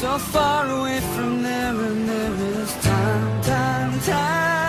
so far away from there and there is time, time, time.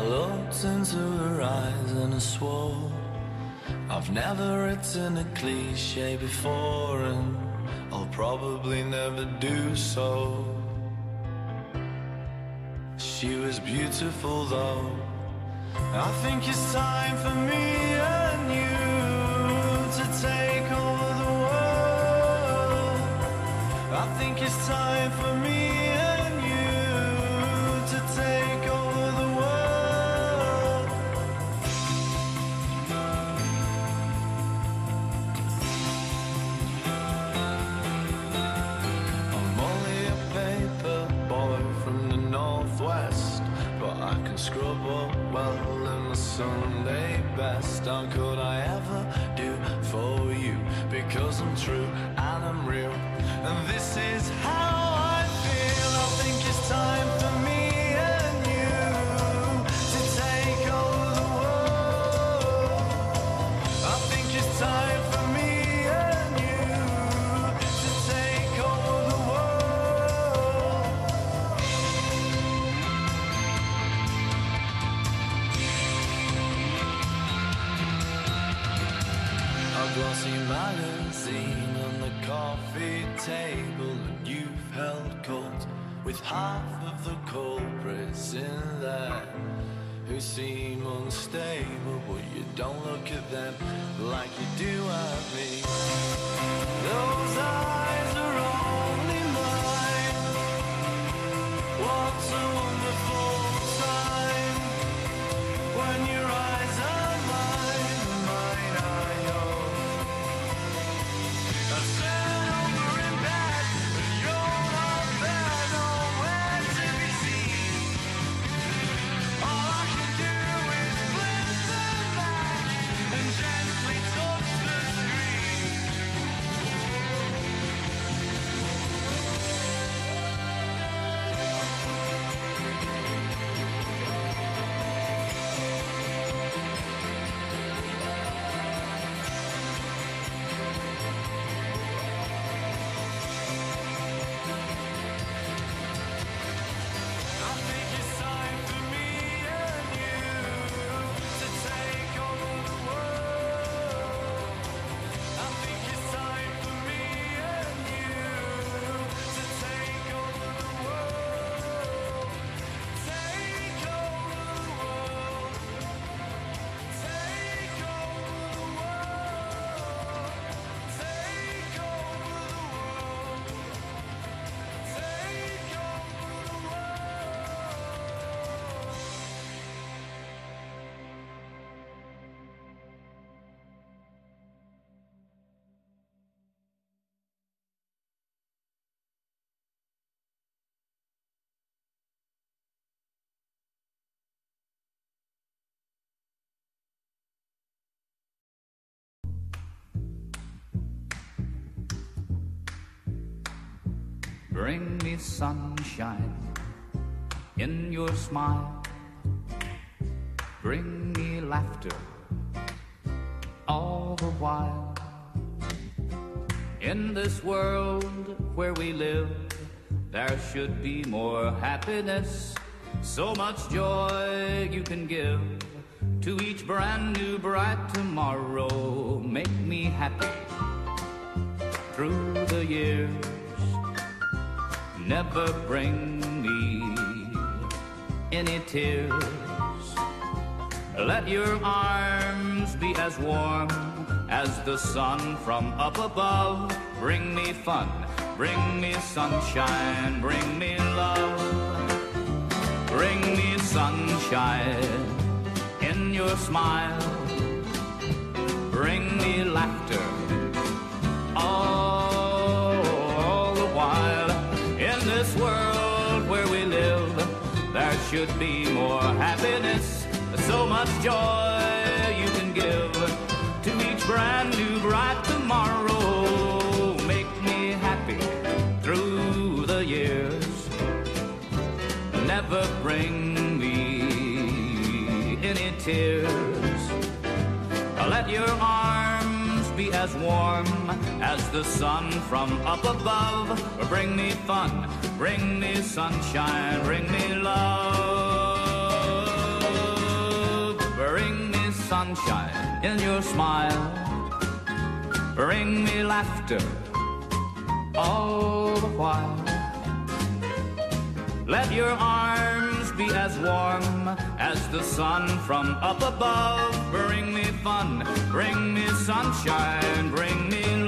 I looked into her eyes and I swore. I've never written a cliche before And I'll probably never do so. She was beautiful though. I think it's time for me and you To take over the world. I think it's time for me Sunday best. How could I ever do for you? Because I'm true and I'm real. And this is how I feel. I think it's time for me and you to take over the world. I think it's time seen on the coffee table and you've held court with half of the culprits in there who seem unstable, but you don't look at them like you do at me. Those are Bring me sunshine in your smile. Bring me laughter all the while. In this world where we live, there should be more happiness. So much joy you can give to each brand new bright tomorrow. Make me happy through the years. Never bring me any tears. Let your arms be as warm as the sun from up above. Bring me fun, bring me sunshine, bring me love. Bring me sunshine in your smile. Should be more happiness, so much joy you can give to each brand new bright tomorrow. Make me happy through the years. Never bring me any tears. Let your arms be as warm as the sun from up above. Bring me fun, bring me sunshine, bring me love. Bring me sunshine in your smile. Bring me laughter all the while. Let your arms be as warm as the sun from up above. Bring me fun, bring me sunshine, bring me